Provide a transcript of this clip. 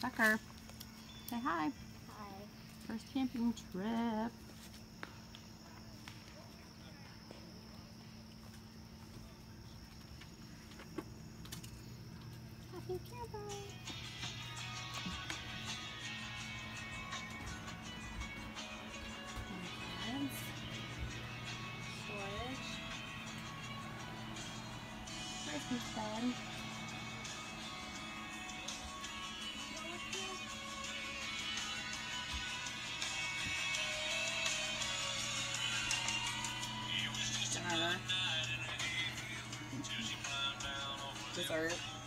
Parker. Say hi. Hi. First camping trip. Happy camping. Storage. Christmas bed. Dessert.